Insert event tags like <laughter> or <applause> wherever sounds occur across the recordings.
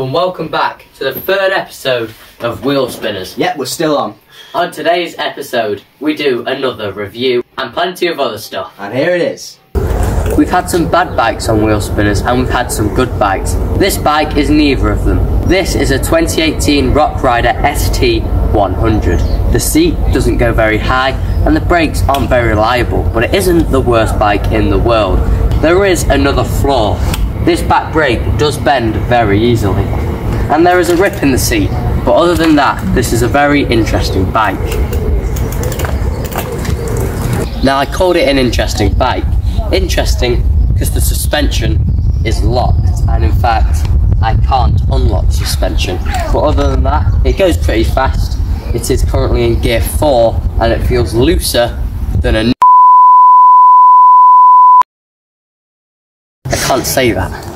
Hello and welcome back to the third episode of Wheel Spinners. Yep, we're still on. On today's episode, we do another review and plenty of other stuff. And here it is. We've had some bad bikes on Wheel Spinners and we've had some good bikes. This bike is neither of them. This is a 2018 Rockrider ST100. The seat doesn't go very high and the brakes aren't very reliable, but it isn't the worst bike in the world. There is another flaw. This back brake does bend very easily. And there is a rip in the seat, but other than that, this is a very interesting bike. Now I called it an interesting bike. Interesting because the suspension is locked and in fact I can't unlock suspension. But other than that, it goes pretty fast. It is currently in gear 4 and it feels looser than a I can't say that.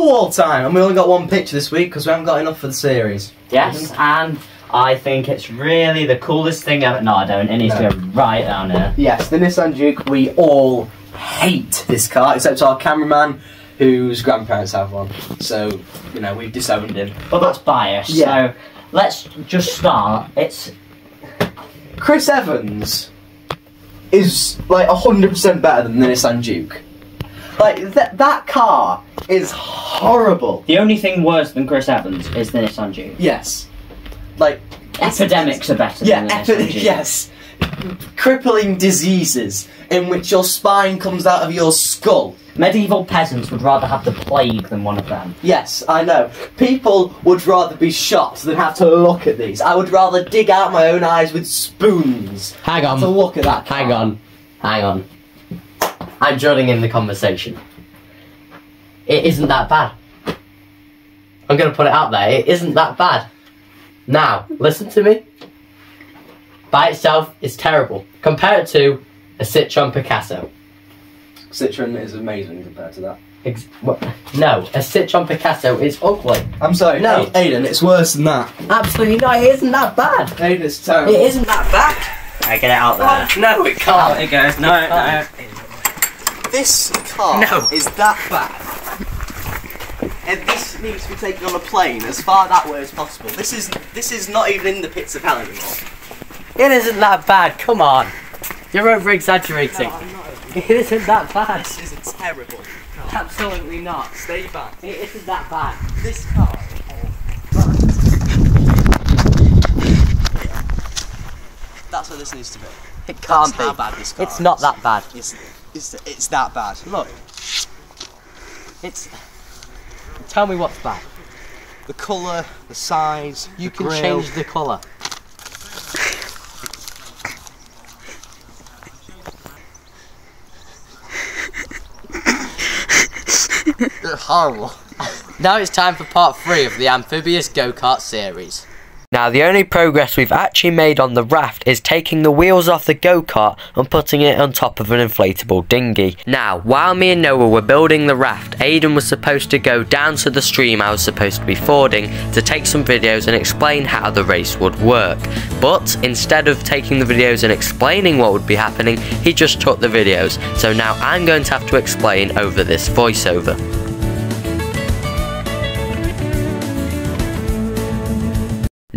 Wall time. And we only got one picture this week because we haven't got enough for the series. Yes, and I think it's really the coolest thing ever. No, I don't. It needs No. to go right down there. Yes, the Nissan Juke, we all hate this car, except our cameraman whose grandparents have one. So, you know, we've disowned him. But that's biased. Yeah. So let's just start. It's Chris Evans is like 100% better than the Nissan Juke. Like, that that car is horrible. the only thing worse than Chris Evans is the Nissan Juke. Yes. Like, Epidemics are better Yeah, than the epi- Nissan Juke. <laughs> yes. Crippling diseases in which your spine comes out of your skull. Medieval peasants would rather have the plague than one of them. Yes, I know. People would rather be shot than have to look at these. I would rather dig out my own eyes with spoons Hang on. to look at that. car. Hang on, hang on. I'm joining in the conversation. It isn't that bad. I'm gonna put it out there. It isn't that bad. Now, listen to me. By itself, it's terrible. Compare it to a Citroen Picasso. Citroen is amazing compared to that. Ex- what? No, a Citroen Picasso is ugly. I'm sorry, No. no, Aiden, it's worse than that. Absolutely not. It isn't that bad. Aiden, it's terrible. It isn't that bad. I get it out oh, there. No, it can't. it goes. No, no. This car No. is that bad. And this needs to be taken on a plane as far that way as possible. This is this is not even in the pits of hell anymore. It isn't that bad. Come on. You're over exaggerating. I'm. It isn't that bad. This is terrible. Absolutely not. Stay back. It isn't that bad. This car. That's what this needs to be. It can't That's be. how bad this car It's not that bad. It's, it's, it's that bad. Look, It's. Tell me what's bad. the colour, the size, You the can grille. change the colour. They're horrible. Now it's time for part three of the amphibious go kart series. Now, the only progress we've actually made on the raft is taking the wheels off the go kart and putting it on top of an inflatable dinghy. Now, while me and Noah were building the raft, Aidan was supposed to go down to the stream I was supposed to be fording to take some videos and explain how the race would work. But instead of taking the videos and explaining what would be happening, he just took the videos. So now I'm going to have to explain over this voiceover.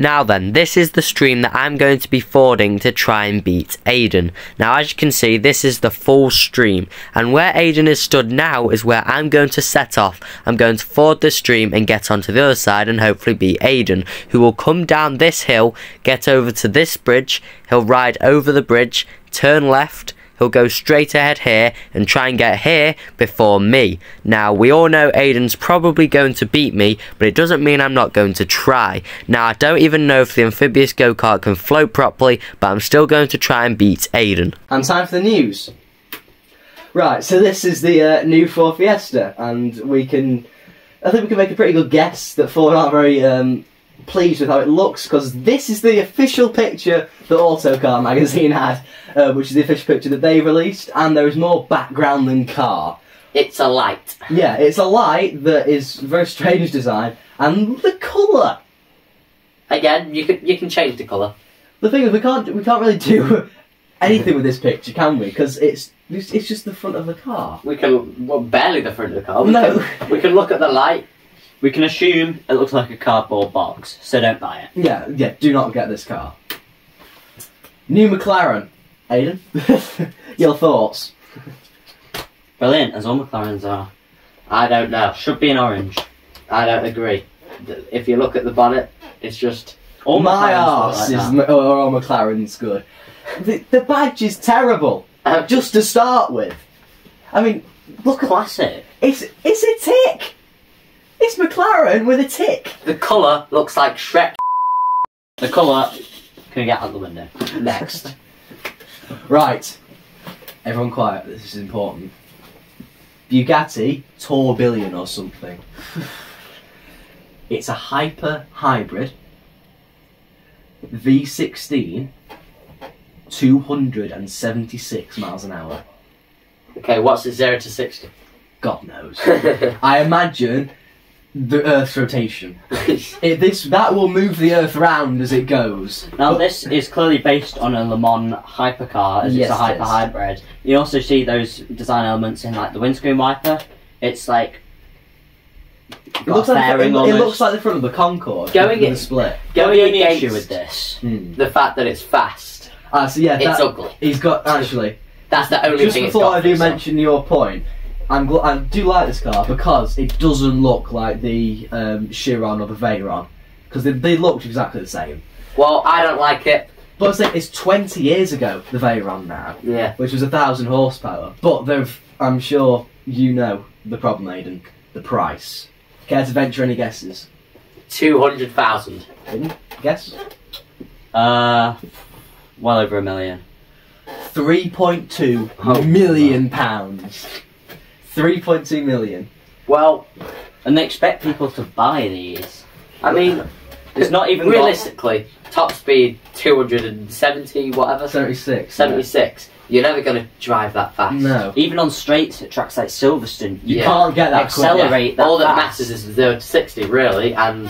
Now then, this is the stream that I'm going to be fording to try and beat Aiden. Now as you can see, this is the full stream, and where Aiden is stood now is where I'm going to set off. I'm going to ford the stream and get onto the other side and hopefully beat Aiden, who will come down this hill, get over to this bridge, he'll ride over the bridge, turn left, he'll go straight ahead here and try and get here before me. Now, we all know Aiden's probably going to beat me, but it doesn't mean I'm not going to try. Now, I don't even know if the amphibious go-kart can float properly, but I'm still going to try and beat Aiden. And time for the news. Right, so this is the uh, new Ford Fiesta, and we can. I think we can make a pretty good guess that Ford aren't very um, pleased with how it looks because this is the official picture that Autocar magazine <laughs> had, uh, which is the official picture that they released, and there is more background than car. It's a light. Yeah, it's a light that is very strange design, and the colour. Again, you can you can change the colour. The thing is, we can't we can't really do <laughs> anything with this picture, can we? Because it's it's just the front of the car. We can well, barely the front of the car. We No. can, we can look at the light. We can assume it looks like a cardboard box, so don't buy it. Yeah, yeah. Do not get this car. New McLaren, Aiden. <laughs> Your thoughts? Brilliant, as all McLarens are. I don't know. Should be an orange. I don't agree. If you look at the bonnet, it's just All My McLarens arse like is that. oh, oh, McLaren's good. The, the badge is terrible. uh, Just to start with, I mean, look at classic. it's it's a tick. With a tick. the colour looks like Shrek. The colour can get out the window. Next, <laughs> Right, everyone quiet. This is important. Bugatti Tourbillon or something. It's a hyper hybrid V16, 276 miles an hour. okay, what's it zero to sixty? God knows. <laughs> I imagine the Earth's rotation. <laughs> It, this that will move the Earth round as it goes. Now But- this is clearly based on a Le Mans hypercar, as Yes, it's a it hyper is. hybrid. You also see those design elements in like the windscreen wiper. It's like It looks, like, it, fairing it almost. looks like the front of the Concorde. Going with in- a split. the Going only against issue with this. Hmm. the fact that it's fast, Ah, so yeah, it's that, ugly. he's got actually. That's the only Just thing it's before got I for do itself. mention your point, I'm gl- I do like this car because it doesn't look like the um, Chiron or the Veyron because they, they looked exactly the same. Well, I don't like it. But it's, like, it's 20 years ago the Veyron now, Yeah. which was a thousand horsepower. But they've, I'm sure you know the problem, Aiden. The price. Care to venture any guesses? Two hundred thousand. Aiden, guess. Uh, well over a million. Three point two Oh, million pounds. Three point two million. Well, And they expect people to buy these. I mean, It's not even realistically, top speed two hundred and seventy, whatever, Seventy six. seventy six. You're never gonna drive that fast. No. Even on straights at tracks like Silverstone, You Yeah. can't get that quick. accelerate that All that fast. matters is the zero to sixty, really, and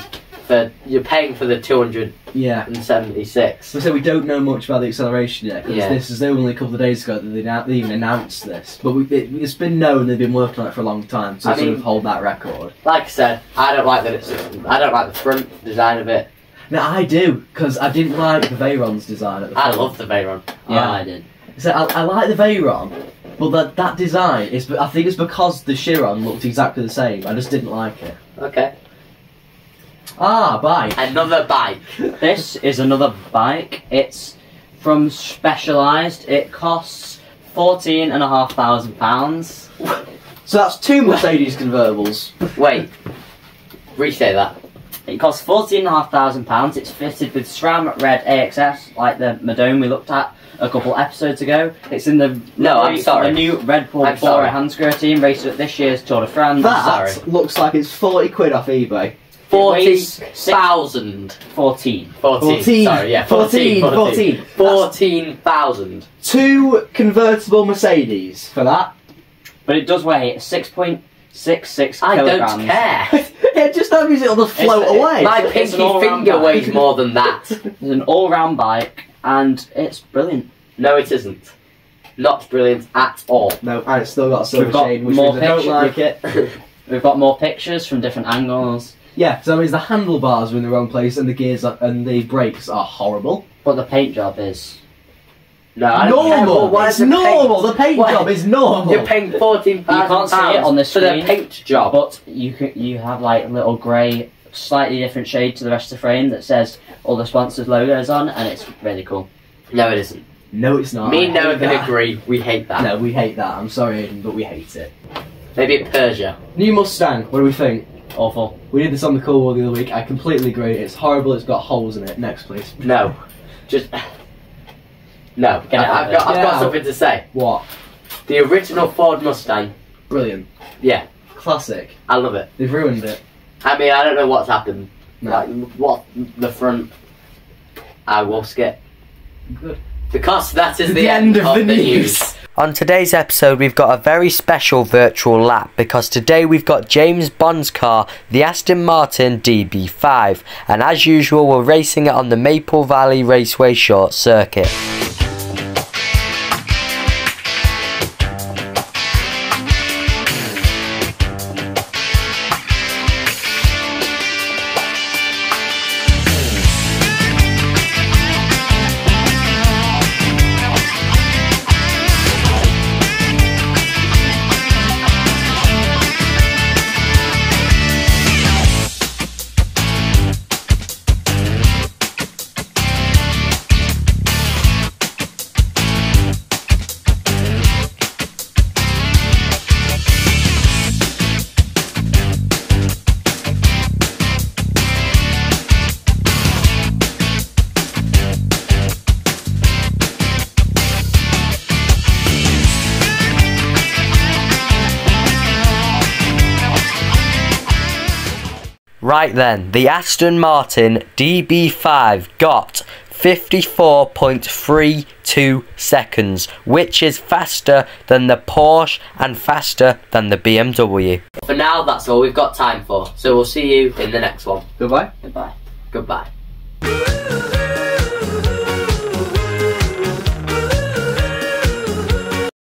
for you're paying for the two hundred Yeah. and seventy six. So, so we don't know much about the acceleration yet because Yeah. this is only a couple of days ago that they, they even announced this. But we, it, it's been known they've been working on it for a long time to I sort mean- of hold that record. Like I said, I don't like that it's. I don't like the front design of it. Now I do because I didn't like the Veyron's design at the I love the Veyron. Yeah, Ah. I did. So I, I like the Veyron, but that that design is. I think it's because the Chiron looked exactly the same. I just didn't like it. Okay. Ah, bike. Another bike. This is another bike. It's from Specialized. It costs fourteen and a half thousand pounds. So that's two Mercedes convertibles. Wait. restate that. It costs fourteen and a half thousand pounds. It's fitted with SRAM Red AXS, like the Madone we looked at a couple episodes ago. It's in the No, I'm sorry. the new Red Bull I'm sorry. Bora Hansgrohe team raced at this year's Tour de France. That sorry. looks like it's forty quid off eBay. Forty weighs. Fourteen. Fourteen. 14. Sorry, yeah. 14, 14. 14. Fourteen thousand. Two convertible Mercedes for that. But it does weigh six point six six I kilograms. don't care. <laughs> yeah, just don't use it, it'll just float It's- away. My It's pinky finger bike. weighs more than that. <laughs> It's an all-round bike, and it's brilliant. No, it isn't. Not brilliant at all. No, and it's still got a silver We've got shade, which more means I don't like it. <laughs> We've got more pictures from different angles, Yeah, so that means the handlebars are in the wrong place and the gears are, and the brakes are horrible. but the paint job is. No, I don't care. normal. Well, why it's is it normal. The paint Why- job is normal. You're paying fourteen thousand can't see it on the for the screen. paint job. But you can, you have like a little grey, slightly different shade to the rest of the frame that says all the sponsors logos on, and it's really cool. No, it isn't. No, it's not. Me I and Noah hate can that. agree. We hate that. No, we hate that. I'm sorry, Aiden, but we hate it. Maybe a Persia. New Mustang. What do we think? Awful. We did this on the Cool War the other week. I completely agree. It's horrible. It's got holes in it. Next, please. No. Just. No. Get I've of got, I've got something to say. What? The original Ford Mustang. Brilliant. Yeah, Classic. I love it. They've ruined it. I mean, I don't know what's happened. No. Like, what the front. I will skip. Good. Because that is the, The end of the news. On today's episode, we've got a very special virtual lap because today we've got James Bond's car, the Aston Martin DB5, and as usual, we're racing it on the Maple Valley Raceway short circuit. Right then, the Aston Martin DB5 got 54.32 seconds, which is faster than the Porsche and faster than the BMW. For now, that's all we've got time for, so we'll see you in the next one. Goodbye. Goodbye. Goodbye.